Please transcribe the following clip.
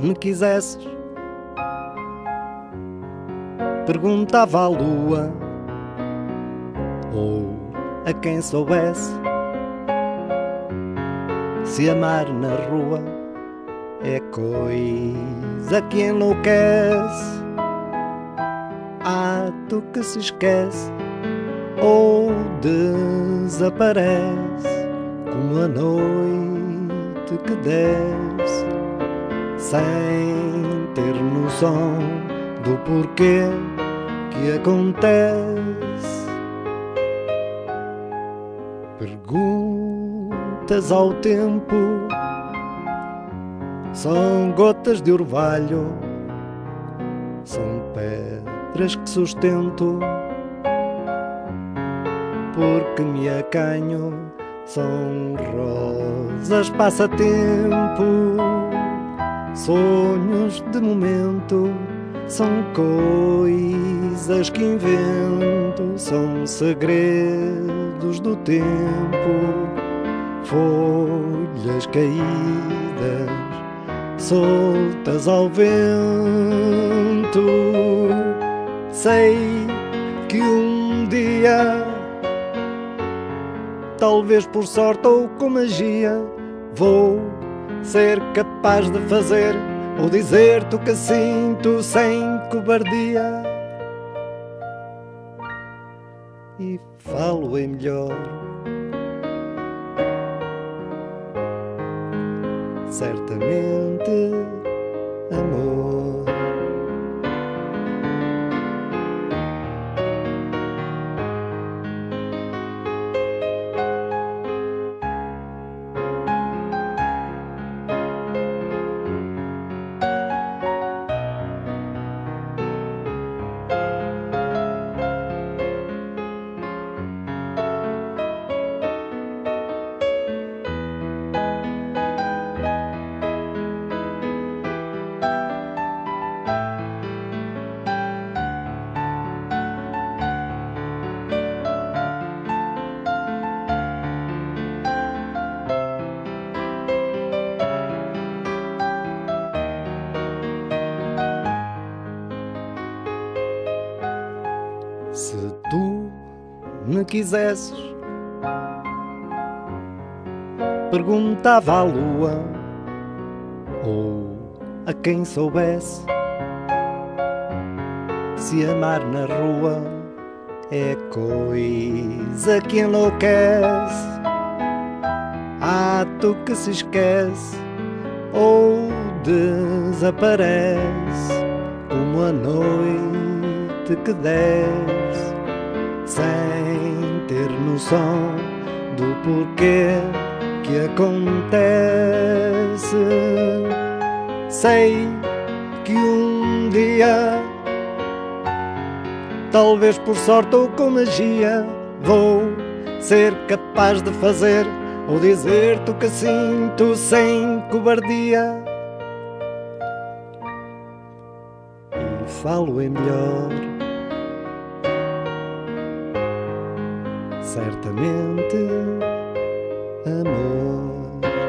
me quisesses, perguntava à lua ou a quem soubesse se amar na rua é coisa que enlouquece, ato que se esquece ou desaparece como a noite que desce sem ter noção do porquê que acontece. Perguntas ao tempo são gotas de orvalho, são pedras que sustento porque me acanho, são rosas passatempo, sonhos de momento, são coisas que invento, são segredos do tempo, folhas caídas, soltas ao vento. Sei que um dia talvez por sorte ou com magia, vou ser capaz de fazer ou dizer-te o que sinto sem cobardia. E falo em melhor. Certamente, amor. Quisesses, perguntava à lua ou a quem soubesse se amar na rua é coisa que enlouquece, ato que se esquece ou desaparece como a noite que desce noção do porquê que acontece. Sei que um dia, talvez por sorte ou com magia, vou ser capaz de fazer ou dizer-te o que sinto sem cobardia. E falo em melhor. Certamente, amor.